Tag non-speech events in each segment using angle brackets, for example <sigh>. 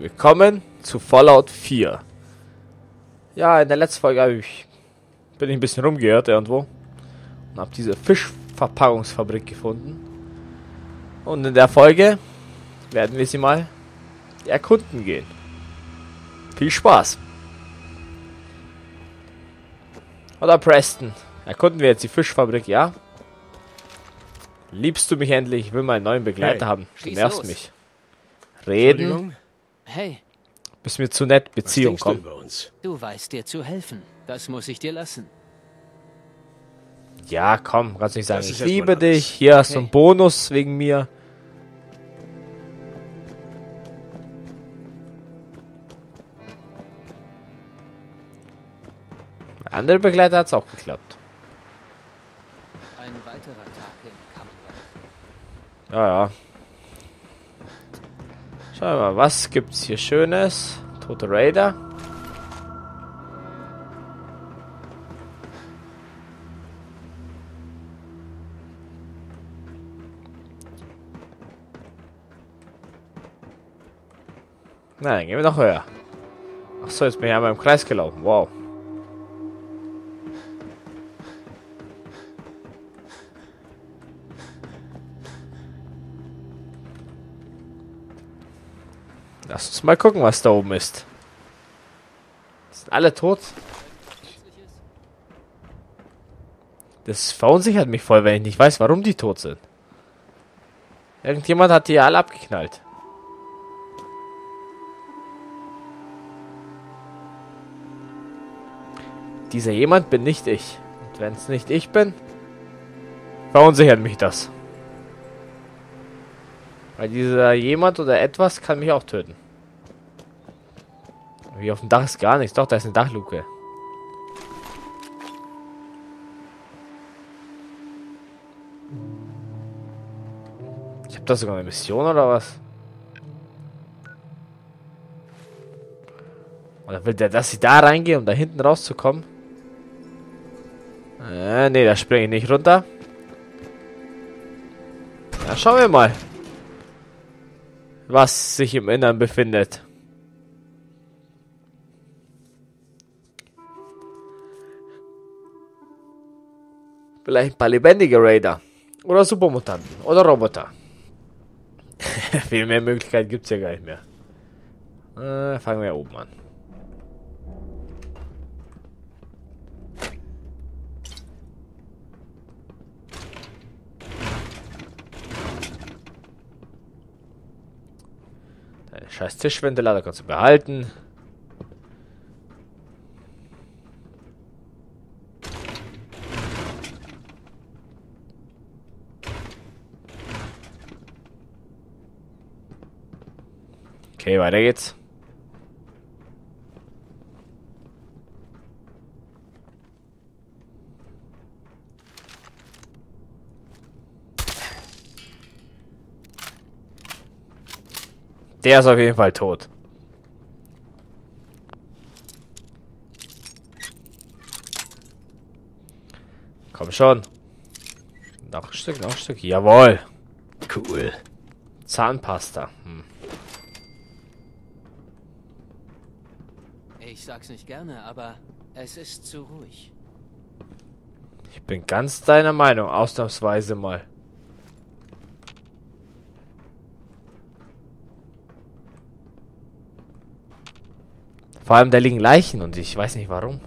Willkommen zu Fallout 4. Ja, in der letzten Folge ich, bin ich ein bisschen rumgehört irgendwo und habe diese Fischverpackungsfabrik gefunden. Und in der Folge werden wir sie mal erkunden gehen. Viel Spaß! Oder Preston, erkunden wir jetzt die Fischfabrik, ja? Liebst du mich endlich? Ich will meinen neuen Begleiter hey, haben. Du nervst los. mich. Reden. Hey. Bist mir zu nett. Beziehung, komm. Du, du weißt dir zu helfen. Das muss ich dir lassen. Ja, komm, kannst nicht sagen. Ich liebe dich. Hier hast du einen Bonus wegen mir. Andere Begleiter hat es auch geklappt. Ein weiterer Tag im Kampf. Ja, ja. Schauen wir mal, was gibt's hier Schönes? Tote Raider. Dann gehen wir noch höher. Achso, jetzt bin ich einmal im Kreis gelaufen. Wow. Mal gucken, was da oben ist. Sind alle tot? Das verunsichert mich voll, wenn ich nicht weiß, warum die tot sind. Irgendjemand hat die alle abgeknallt. Dieser jemand bin nicht ich. Und wenn es nicht ich bin, verunsichert mich das. Weil dieser jemand oder etwas kann mich auch töten. Wie auf dem Dach ist gar nichts. Doch, da ist eine Dachluke. Ich habe da sogar eine Mission oder was? Oder will der, dass ich da reingehe, um da hinten rauszukommen? Äh, nee, da springe ich nicht runter. Ja, schauen wir mal. Was sich im Innern befindet. Vielleicht ein paar lebendige Raider. Oder Supermutanten. Oder Roboter. <laughs> Viel mehr Möglichkeiten gibt es ja gar nicht mehr. Äh, fangen wir oben an. Scheiß Tischventilator kannst du behalten. Okay, weiter geht's. Der ist auf jeden Fall tot. Komm schon. Noch ein Stück, noch ein Stück. Jawohl. Cool. Zahnpasta. Hm. Ich sag's nicht gerne, aber es ist zu ruhig. Ich bin ganz deiner Meinung, ausnahmsweise mal. Vor allem da liegen Leichen und ich weiß nicht warum.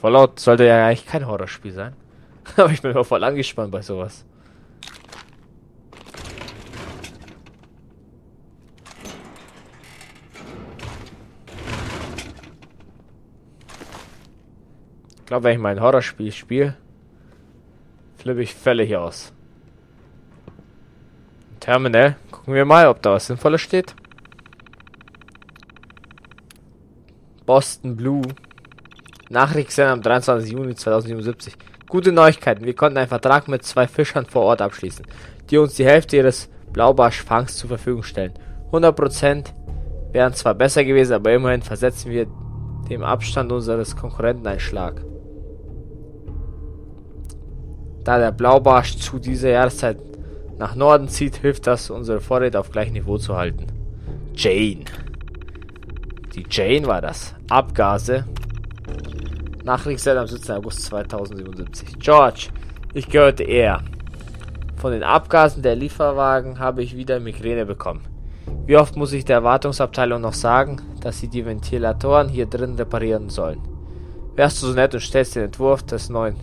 Fallout sollte ja eigentlich kein Horrorspiel sein. <laughs> Aber ich bin immer voll angespannt bei sowas. Glaube, wenn ich mein Horrorspiel spiele, flippe ich völlig aus. Terminal. Gucken wir mal, ob da was Sinnvolles steht. Boston Blue. Nachricht am 23. Juni 2077. Gute Neuigkeiten. Wir konnten einen Vertrag mit zwei Fischern vor Ort abschließen, die uns die Hälfte ihres Blaubarschfangs zur Verfügung stellen. 100% wären zwar besser gewesen, aber immerhin versetzen wir dem Abstand unseres Konkurrenten einen Schlag. Da der Blaubarsch zu dieser Jahreszeit nach Norden zieht, hilft das, unsere Vorräte auf gleichem Niveau zu halten. Jane. Die Jane war das. Abgase. Nachrichtensend am 17. August 2077. George, ich gehörte er. Von den Abgasen der Lieferwagen habe ich wieder Migräne bekommen. Wie oft muss ich der Wartungsabteilung noch sagen, dass sie die Ventilatoren hier drin reparieren sollen? Wärst du so nett und stellst den Entwurf des neuen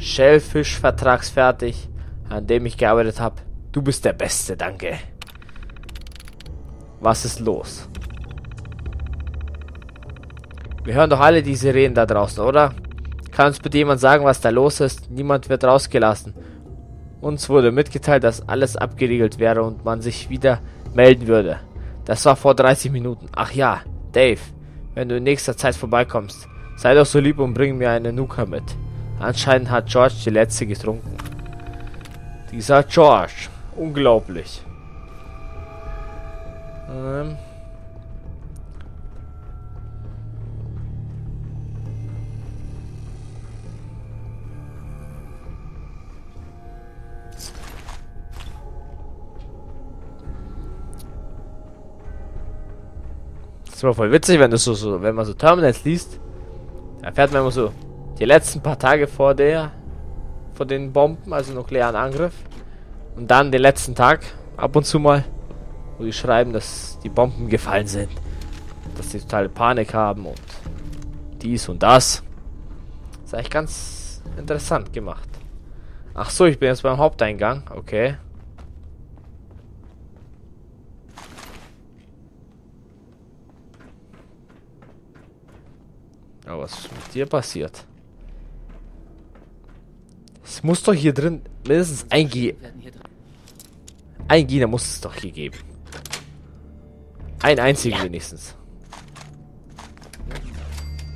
Shellfish-Vertrags fertig, an dem ich gearbeitet habe? Du bist der Beste, danke. Was ist los? Wir hören doch alle diese Reden da draußen, oder? Kann uns bitte jemand sagen, was da los ist? Niemand wird rausgelassen. Uns wurde mitgeteilt, dass alles abgeriegelt wäre und man sich wieder melden würde. Das war vor 30 Minuten. Ach ja, Dave, wenn du in nächster Zeit vorbeikommst, sei doch so lieb und bring mir eine Nuka mit. Anscheinend hat George die letzte getrunken. Dieser George. Unglaublich. Ähm. Das war voll witzig, wenn du so, so, wenn man so Terminals liest, erfährt man immer so die letzten paar Tage vor der, vor den Bomben, also nuklearen Angriff. Und dann den letzten Tag, ab und zu mal, wo die schreiben, dass die Bomben gefallen sind. Dass sie totale Panik haben und dies und das. Das ist eigentlich ganz interessant gemacht. Ach so, ich bin jetzt beim Haupteingang. Okay. Aber was ist mit dir passiert? Es muss doch hier drin mindestens ein G... Ein Gegner muss es doch hier geben. Ein einzigen ja. wenigstens.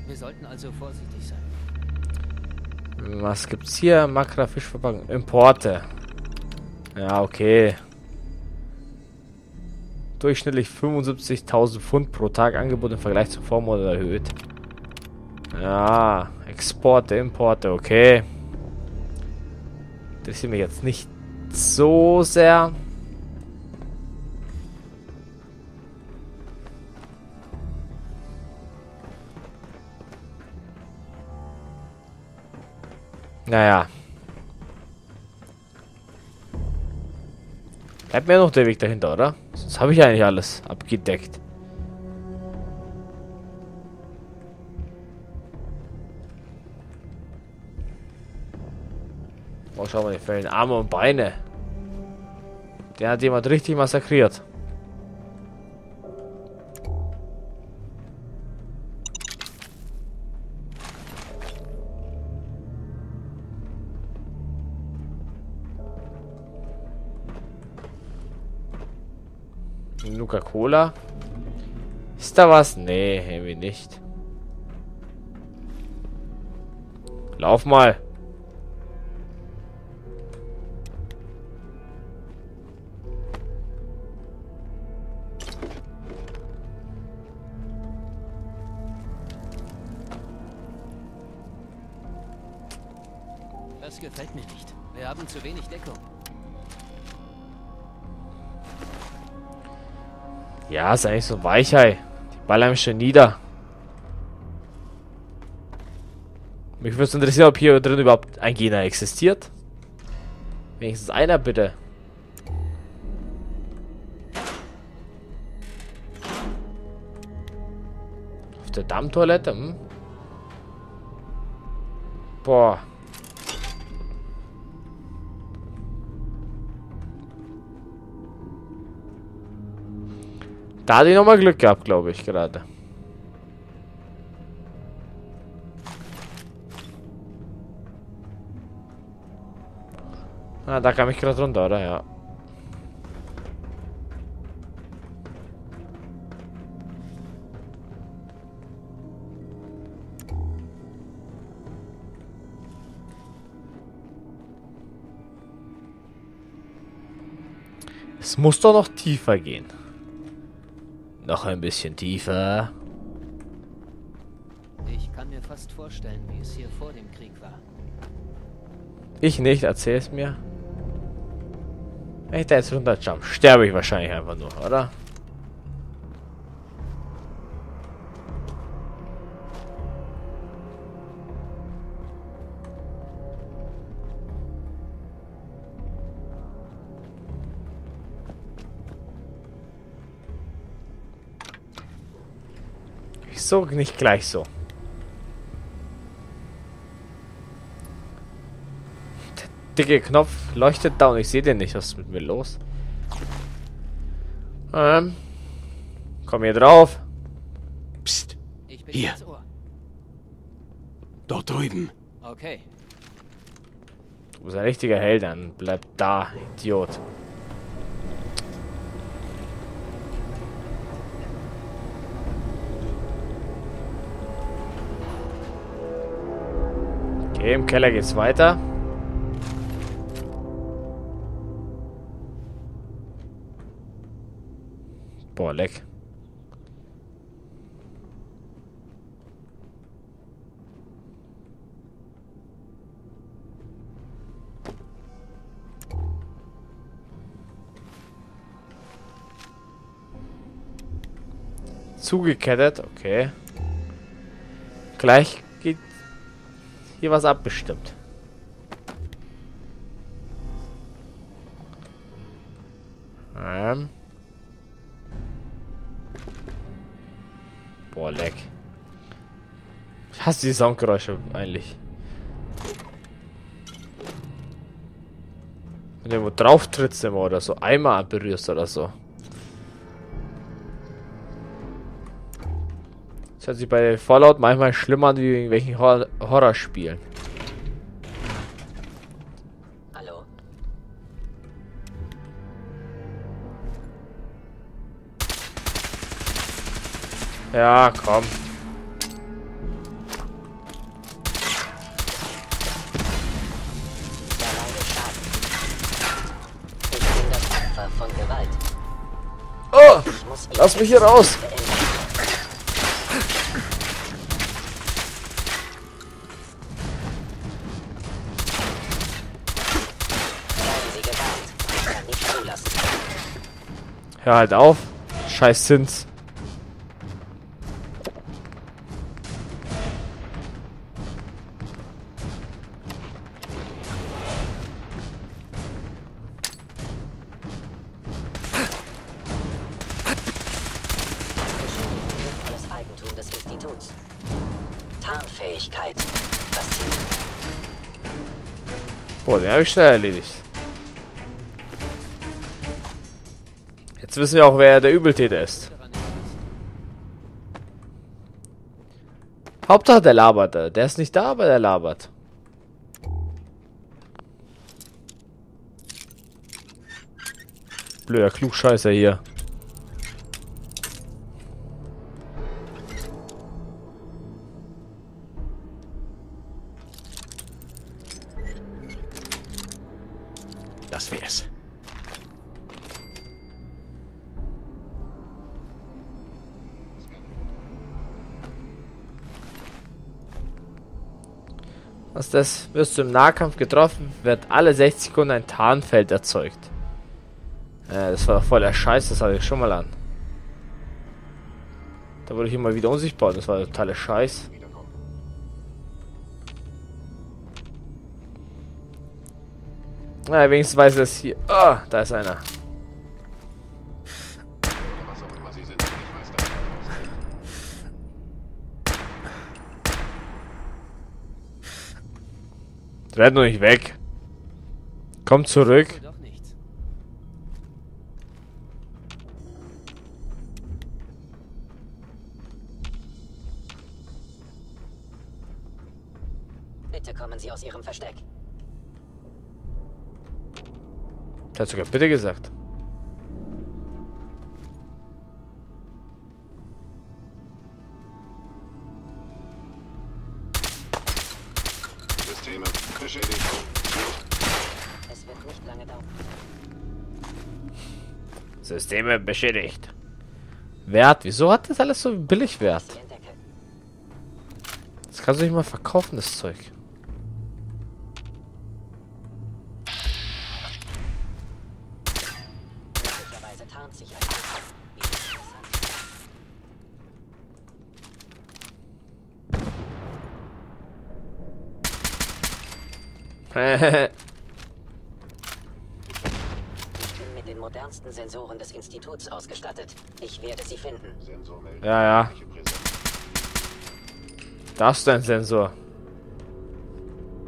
Wir sollten also vorsichtig sein. Was gibt's hier? Makra Fischverpackung. Importe. Ja, okay. Durchschnittlich 75.000 Pfund pro Tag Angebot im Vergleich zum Vormonat erhöht. Ja, Exporte, Importe, okay. Das ist mir jetzt nicht so sehr. Naja. Bleibt mir noch der Weg dahinter, oder? Sonst habe ich eigentlich alles abgedeckt. Schau mal, die fehlen Arme und Beine. Der hat jemand richtig massakriert. Nuka-Cola? Ist da was? Nee, irgendwie nicht. Lauf mal. Ja, ist eigentlich so ein Weichei. Die ballern schon nieder. Mich würde es interessieren, ob hier drin überhaupt ein Gegner existiert. Wenigstens einer, bitte. Auf der Dammtoilette, hm? Boah. Da hatte ich nochmal Glück gehabt, glaube ich, gerade. Ah, da kam ich gerade runter, oder? Ja. Es muss doch noch tiefer gehen. Noch ein bisschen tiefer. Ich kann mir fast vorstellen, wie es hier vor dem Krieg war. Ich nicht, erzähl es mir. Wenn ich da jetzt runterjump, sterbe ich wahrscheinlich einfach nur, oder? Wieso nicht gleich so? Der dicke Knopf leuchtet da und ich sehe den nicht. Was ist mit mir los? Ähm. Komm hier drauf. Psst, Ich bin Hier. dort drüben. Okay. Du bist ein richtiger Held, dann bleib da, Idiot. Okay, im Keller geht's weiter. Boah, leck. Zugekettet, okay. Gleich hier was abbestimmt. Ähm. Boah, leck. Ich hasse die Soundgeräusche eigentlich. Wenn du drauf trittst immer oder so, einmal berührst oder so. Das hört sich bei Fallout manchmal schlimmer an wie irgendwelchen Hor Horrorspielen. Hallo? Ja, komm. Oh! Lass mich hier raus! beenden. Seien Sie gewarnt. Ich kann nicht zulassen. Hör halt auf. Scheiß Zins. Boah, den habe ich schnell erledigt. Jetzt wissen wir auch, wer der Übeltäter ist. Hauptsache der labert. Der ist nicht da, aber der labert. Blöder Klugscheißer hier. Das? Wirst du im Nahkampf getroffen, wird alle 60 Sekunden ein Tarnfeld erzeugt. Äh, das war voll der Scheiß, das hatte ich schon mal an. Da wurde ich immer wieder unsichtbar, das war totaler Scheiß. Na, wenigstens weiß ich das hier. Ah, da ist einer. Renn nur nicht weg. Komm zurück. Doch. Bitte kommen Sie aus Ihrem Versteck. Der hat sogar bitte gesagt. Systeme beschädigt. Wert? Wieso hat das alles so billig Wert? Das kannst du nicht mal verkaufen, das Zeug. tarnt <laughs> sich als Wie interessant. Ich bin mit den modernsten Sensoren des Instituts ausgestattet. Ich werde sie finden. Ja, ja. feindliche Präsenz. Da hast du einen Sensor.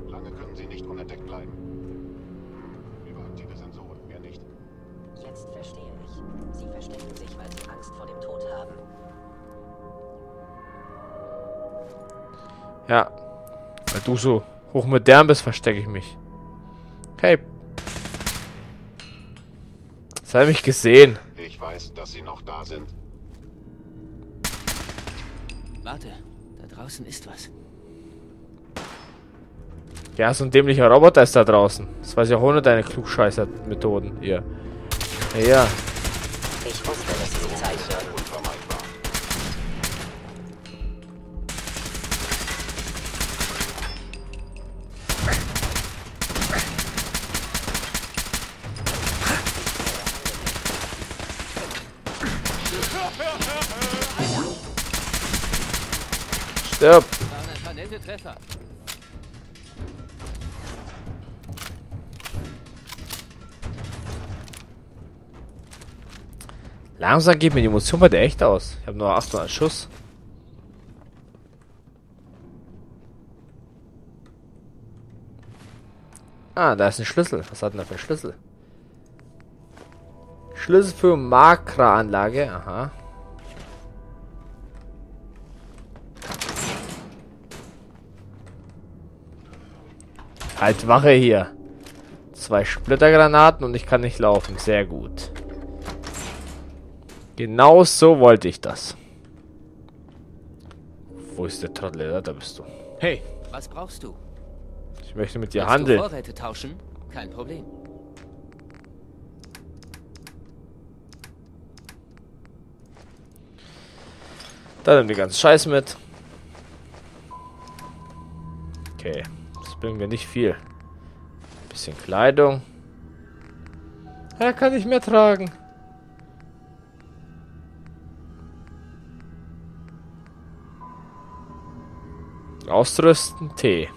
Lange können sie nicht unentdeckt bleiben. Überaktive Sensoren, mehr nicht. Jetzt verstehe ich. Sie verstecken sich, weil sie Angst vor dem Tod haben. Ja. Weil du so hochmodern bist, verstecke ich mich. Hey. Jetzt habe ich mich gesehen. Ich weiß, dass sie noch da sind. Warte, da draußen ist was. Ja, so ein dämlicher Roboter ist da draußen. Das weiß ich auch ohne deine Klugscheißer-Methoden hier. Ja, ja. Langsam geht mir die Munition bei der echt aus. Ich habe nur 800 Schuss. Ah, da ist ein Schlüssel. Was hat denn da für ein Schlüssel? Schlüssel für Makra-Anlage. Aha. Halt Wache hier. Zwei Splittergranaten und ich kann nicht laufen. Sehr gut. Genau so wollte ich das. Wo ist der Trottel? Da, Da bist du. Hey, Was brauchst du? Ich möchte mit dir Willst handeln. Du Vorräte tauschen? Kein Problem. Da nimm die ganze Scheiß mit. Okay. Das bringt mir nicht viel. Bisschen Kleidung. Ja, kann ich mehr tragen. Ausrüsten, Tee.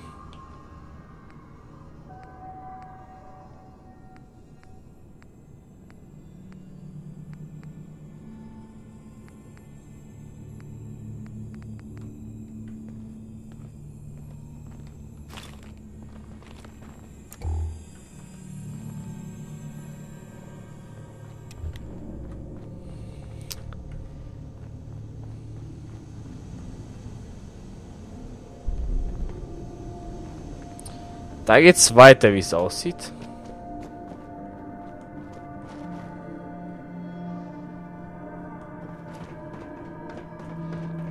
Da geht's weiter, wie es aussieht.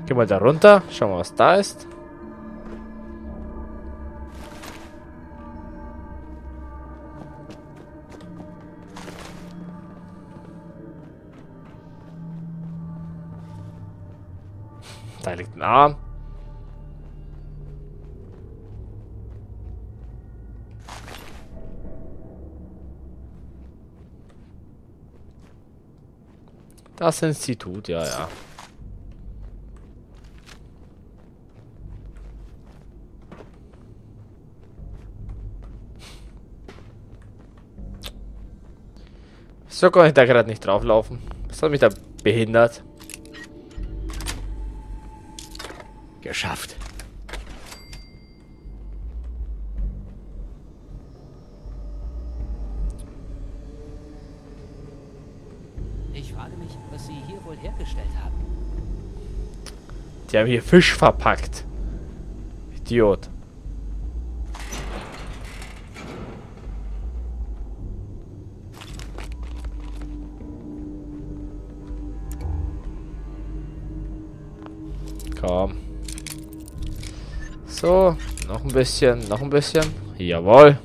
Geh mal da runter, schau mal, was da ist. Da liegt ein Arm. Das Institut, ja, ja. So kann ich da gerade nicht drauflaufen. Das hat mich da behindert. geschafft. Ich frage mich, was Sie hier wohl hergestellt haben. Die haben hier Fisch verpackt. Idiot. Komm. So, noch ein bisschen, noch ein bisschen. Jawohl.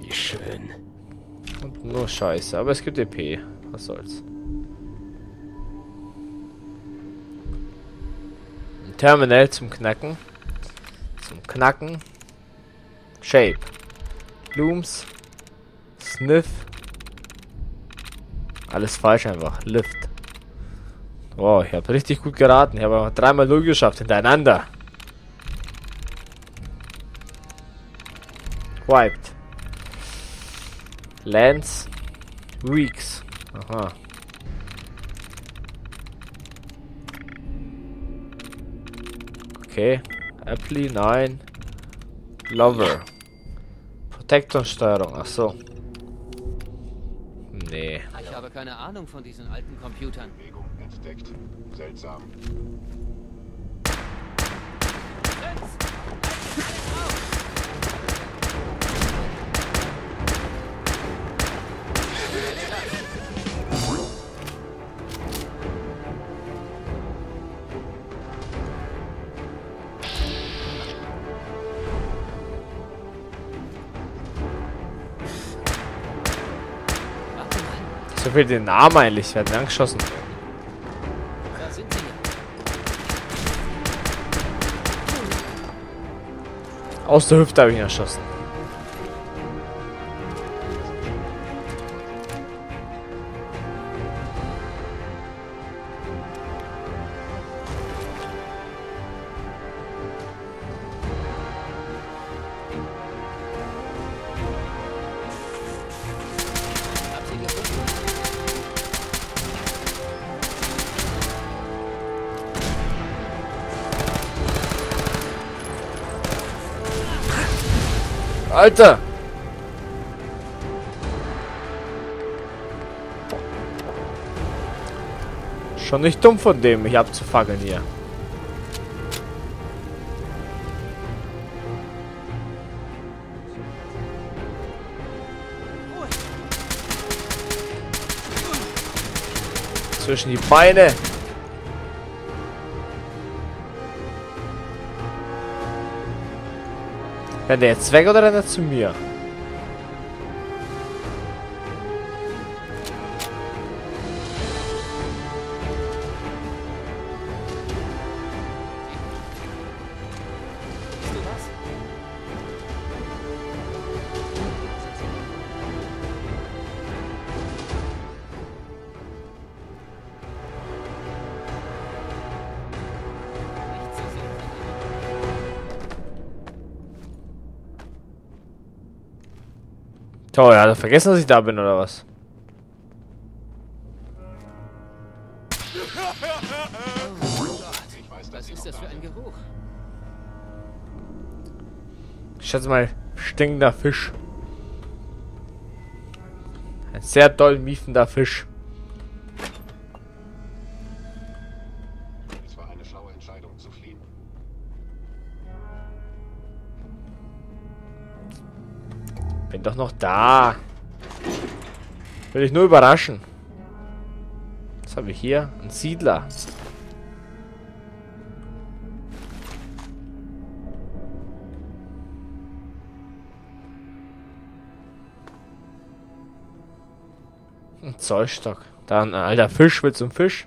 Wie schön. Und nur Scheiße, aber es gibt EP. Was soll's. Terminal zum Knacken. Zum Knacken. Shape. Blooms. Sniff. Alles falsch einfach. Lift. Wow, ich habe richtig gut geraten. Ich habe einfach dreimal null geschafft hintereinander. Wiped. Lance Weeks. Aha. Okay. Apply, nein. Lover. Protektorsteuerung, ach so. Nee. Ich habe keine Ahnung von diesen alten Computern. Bewegung entdeckt. Seltsam. Viel den Namen eigentlich. Wir werden angeschossen. Aus der Hüfte habe ich ihn erschossen. Alter! Schon nicht dumm von dem, mich abzufackeln hier. Zwischen die Beine. Rennt der jetzt weg oder rennt er zu mir? Toll, hat er vergessen, dass ich da bin oder was? Ich schätze mal, stinkender Fisch. Ein sehr doll miefender Fisch. Doch noch da. Will ich nur überraschen. Was habe ich hier? Ein Siedler. Ein Zollstock. Da ein alter Fisch will zum Fisch.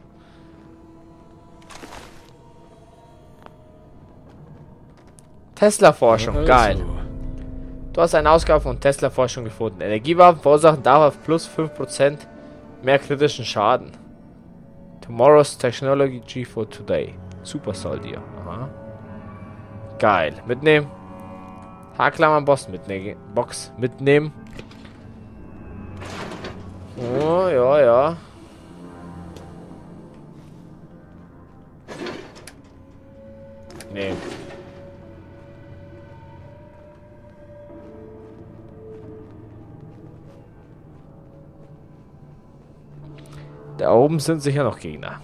Tesla-Forschung, geil. Du hast eine Ausgabe von Tesla-Forschung gefunden. Energiewaffen verursachen dauerhaft plus 5% mehr kritischen Schaden. Tomorrow's Technology for Today. Super Soldier. Aha. Geil. Mitnehmen. Haarklammern Boss mitnehmen. Box mitnehmen. Oh, ja, ja. Nee. Da oben sind sicher noch Gegner.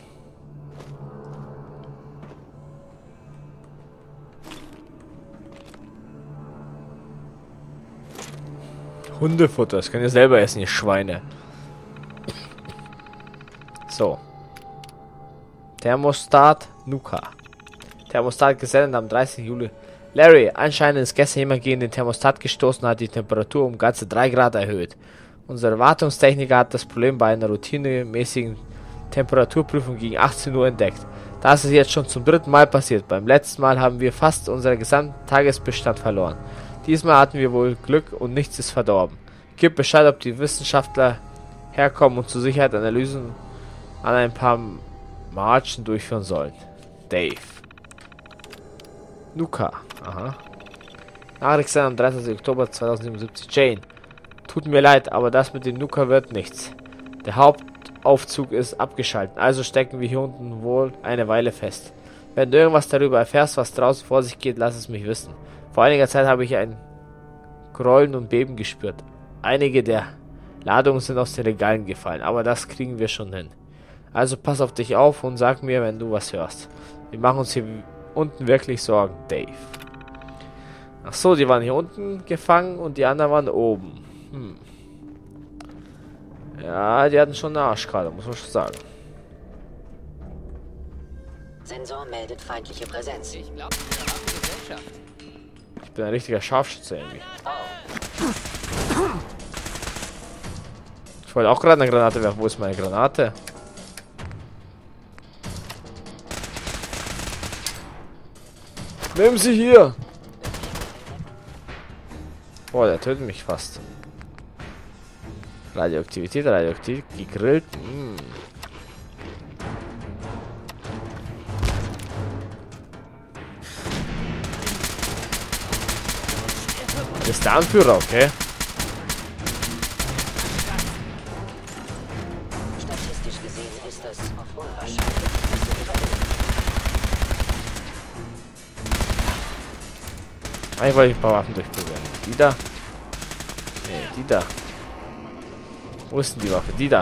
Hundefutter, das könnt ihr selber essen, ihr Schweine. So. Thermostat Nuka. Thermostat gesendet am 30. Juli. Larry, anscheinend ist gestern jemand gegen den Thermostat gestoßen und hat die Temperatur um ganze 3 Grad erhöht. Unsere Wartungstechniker hat das Problem bei einer routinemäßigen Temperaturprüfung gegen 18 Uhr entdeckt. Das ist jetzt schon zum dritten Mal passiert. Beim letzten Mal haben wir fast unseren gesamten Tagesbestand verloren. Diesmal hatten wir wohl Glück und nichts ist verdorben. Gib Bescheid, ob die Wissenschaftler herkommen und zur Sicherheit Analysen an ein paar Marchen durchführen sollen. Dave. Nuka. Aha. Nachricht am 23. Oktober 2077. Jane. Tut mir leid, aber das mit dem Nuka wird nichts. Der Hauptaufzug ist abgeschaltet, also stecken wir hier unten wohl eine Weile fest. Wenn du irgendwas darüber erfährst, was draußen vor sich geht, lass es mich wissen. Vor einiger Zeit habe ich ein Grollen und Beben gespürt. Einige der Ladungen sind aus den Regalen gefallen, aber das kriegen wir schon hin. Also pass auf dich auf und sag mir, wenn du was hörst. Wir machen uns hier unten wirklich Sorgen, Dave. Ach so, die waren hier unten gefangen und die anderen waren oben. Hm. Ja, die hatten schon eine Arschkarte, muss man schon sagen. Sensor meldet feindliche Präsenz. Ich glaube, wir haben Gesellschaft. Ich bin ein richtiger Scharfschütze irgendwie. Ich wollte auch gerade eine Granate werfen. Wo ist meine Granate? Nimm sie hier! Boah, der tötet mich fast. Radioaktivität, Radioaktivität, gegrillt. Mm. Das ist der Anführer, okay? Statistisch gesehen ist unwahrscheinlich, du gerettet Eigentlich wollte ich ein paar Waffen durchprobieren. Die da? Nee, die da. Wo ist denn die Waffe? Die da.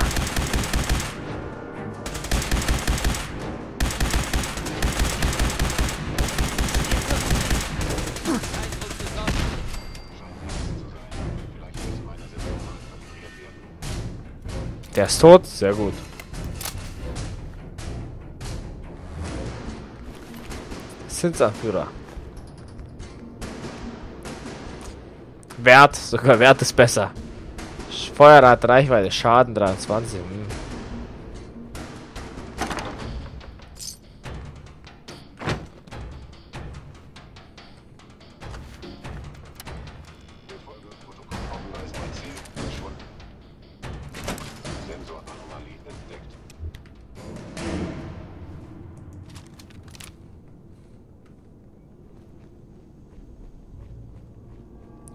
Der ist tot? Sehr gut. Zinsanführer. Wert, sogar Wert ist besser. Feuerrad, Reichweite, Schaden 23. Hm.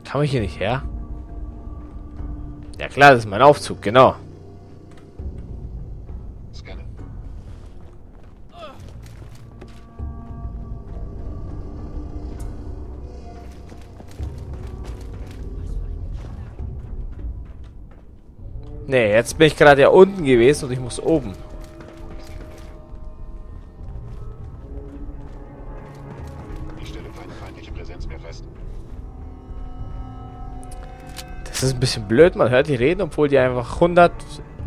Kam ich hier nicht her? Klar, das ist mein Aufzug, genau. Scanne. Nee, jetzt bin ich gerade ja unten gewesen und ich muss oben. Das ist ein bisschen blöd, man hört die reden, obwohl die einfach 100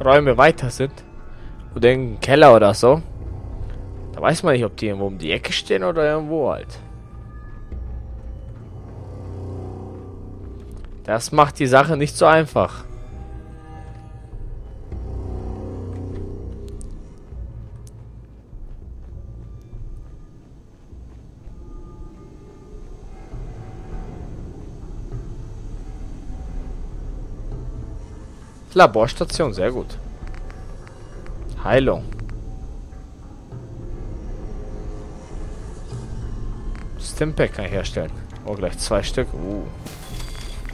Räume weiter sind. Oder irgendein Keller oder so. Da weiß man nicht, ob die irgendwo um die Ecke stehen oder irgendwo halt. Das macht die Sache nicht so einfach. Laborstation, sehr gut. Heilung. Stimpack kann ich herstellen. Oh, gleich zwei Stück. Uh.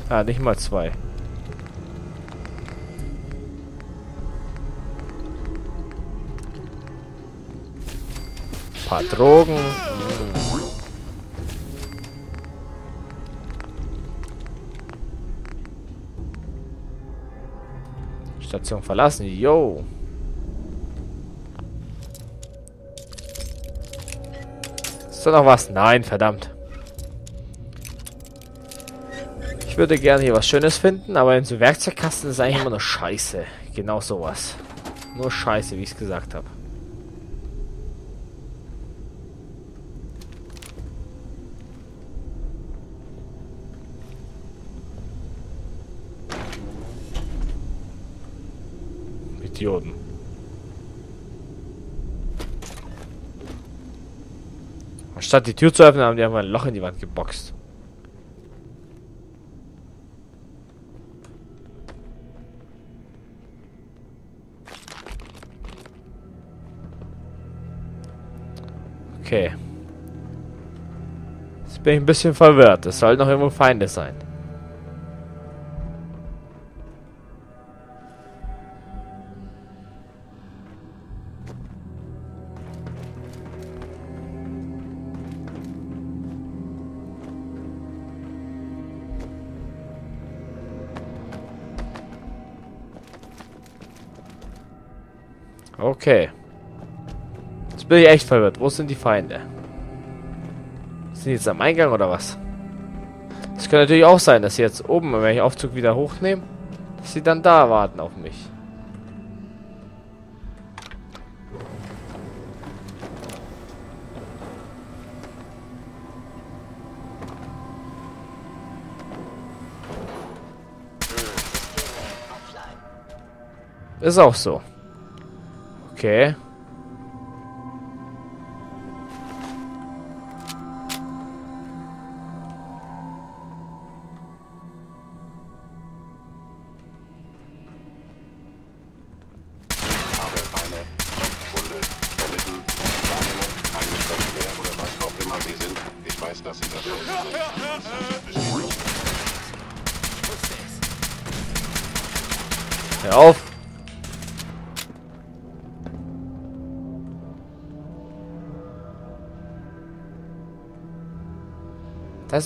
Ah, nicht mal zwei. paar Drogen. Station verlassen. Yo. Ist da noch was? Nein, verdammt. Ich würde gerne hier was Schönes finden, aber in so Werkzeugkasten ist eigentlich immer nur Scheiße. Genau sowas. Nur Scheiße, wie ich es gesagt habe. Idioten. Anstatt die Tür zu öffnen, haben die einfach ein Loch in die Wand geboxt. Okay. Jetzt bin ich ein bisschen verwirrt. Es soll noch irgendwo Feinde sein. Okay. Jetzt bin ich echt verwirrt. Wo sind die Feinde? Sind die jetzt am Eingang oder was? Es kann natürlich auch sein, dass sie jetzt oben, wenn ich Aufzug wieder hochnehme, dass sie dann da warten auf mich. Ist auch so. Okay.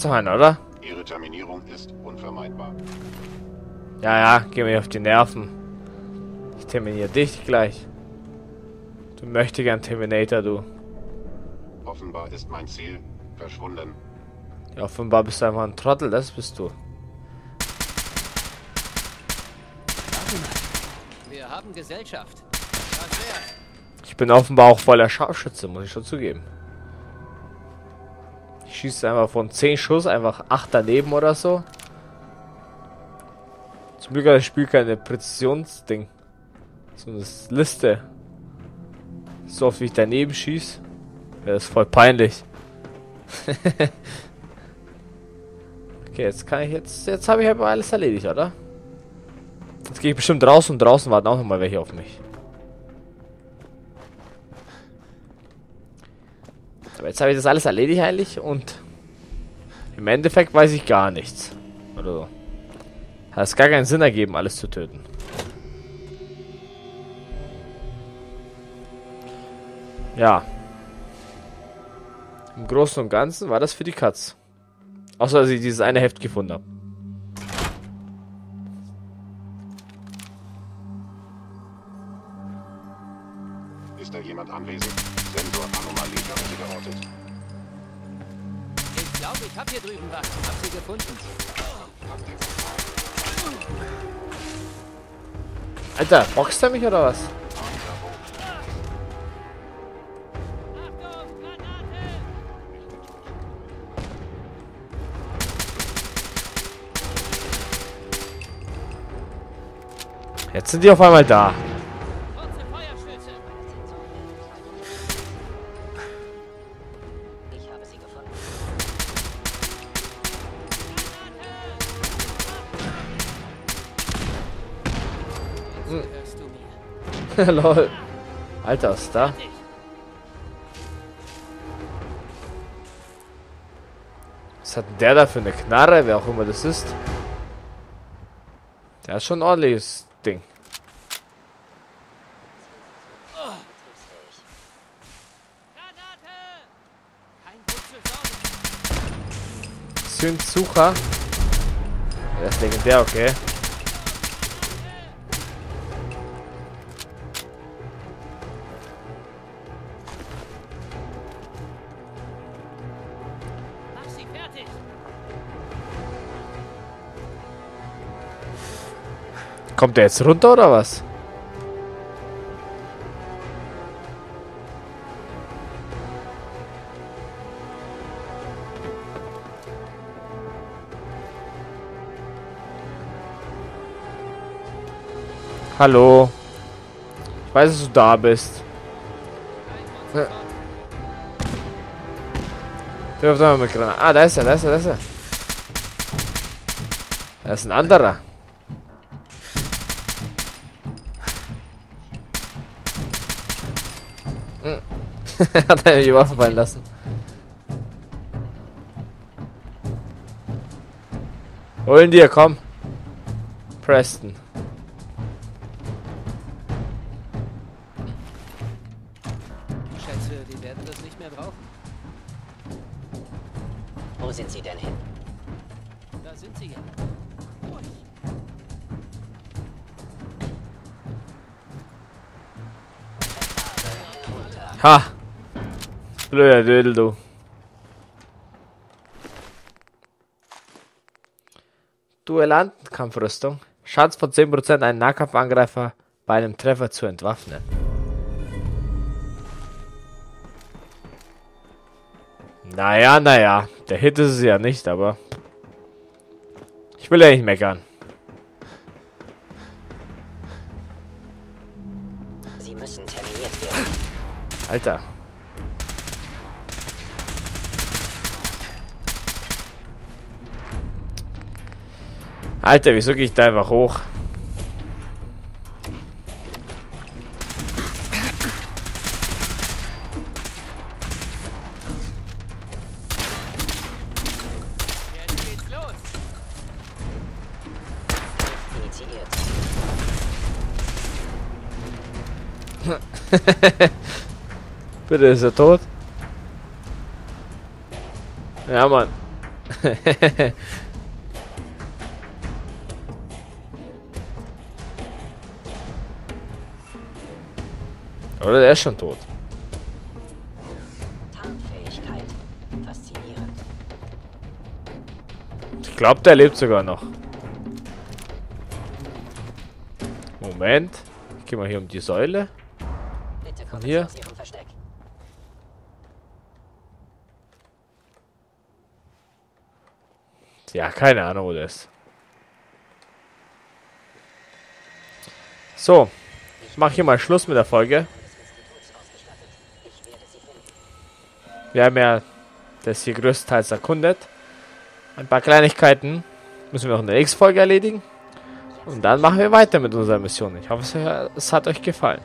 Ist doch einer, oder? Ihre Terminierung ist unvermeidbar. Ja, ja, geh mir auf die Nerven. Ich terminiere dich gleich. Du möchtest gern Terminator, du. Offenbar ist mein Ziel verschwunden. Ja, offenbar bist du einfach ein Trottel, das bist du. Wir haben Gesellschaft. Ich bin offenbar auch voller Scharfschütze, muss ich schon zugeben. Ich schieße einfach von 10 Schuss einfach 8 daneben oder so. Zum Glück hat das Spiel keine Präzisionsding. So eine Liste. So oft wie ich daneben schieße. Wäre das voll peinlich. <laughs> okay, jetzt kann ich jetzt. Jetzt habe ich aber alles erledigt, oder? Jetzt gehe ich bestimmt raus und draußen warten auch nochmal welche auf mich. Aber jetzt habe ich das alles erledigt eigentlich und im Endeffekt weiß ich gar nichts. Oder hat es gar keinen Sinn ergeben, alles zu töten. Ja. Im Großen und Ganzen war das für die Katz. Außer, dass ich dieses eine Heft gefunden habe. Gefunden. Alter, boxt er mich oder was? Jetzt sind die auf einmal da. <laughs> Lol. Alter? Fertig. Was hat der da für eine Knarre, wer auch immer das ist? Der ist schon ein ordentliches Ding. Synsucher. Der ist legendär, okay. Kommt der jetzt runter oder was? Hallo. Ich weiß, dass du da bist. Der wirft mit Granaten. Ah, da ist er, da ist er, da ist er. Da ist ein anderer. <laughs> Hat er die Waffe fallen lassen. Holen dir, komm. Preston. Ich schätze, die werden das nicht mehr brauchen. Wo sind sie denn hin? Da sind sie ja. Ha! Blöder Dödel, du. Duellantenkampfrüstung. Chance von 10% einen Nahkampfangreifer bei einem Treffer zu entwaffnen. Naja, naja. Der Hit ist es ja nicht, aber... Ich will ja nicht meckern. Sie müssen terminiert werden. Alter. Alter, wieso gehe ich da einfach hoch? <laughs> Bitte ist er tot? Ja, Mann. <laughs> Oder der ist schon tot. Tarnfähigkeit. Faszinierend. Ich glaube, der lebt sogar noch. Moment. Ich gehe mal hier um die Säule. Bitte kommen hier? Sie aus Ihrem Versteck. Ja, keine Ahnung, wo der ist. So. Ich mache hier mal Schluss mit der Folge. Des Instituts ausgestattet. Ich werde sie finden. Wir haben ja das hier größtenteils erkundet. Ein paar Kleinigkeiten müssen wir noch in der nächsten Folge erledigen. Und dann machen wir weiter mit unserer Mission. Ich hoffe, es hat euch gefallen.